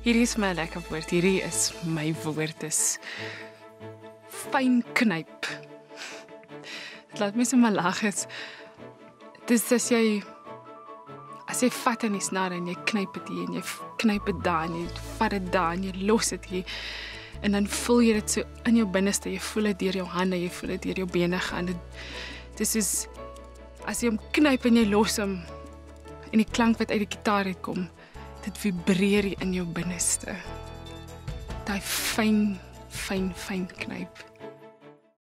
Hierdie is my lekker woord. Hierdie is my woord. Dis fyn knyp. Dit laat my sommer lag is. Dis as jy as jy vat in die snare en jy knyp dit hier en jy knyp dit daar en jy vat dit daar en jy los dit hier en dan voel jy dit so in jou binneste. Jy voel dit deur jou hande, jy voel dit deur jou bene gaan. Dit dis is as jy hom knyp en jy los hom en die klank wat uit die gitaar uitkom, dit vibreer in jou binneste. Daai fyn fyn fyn knyp.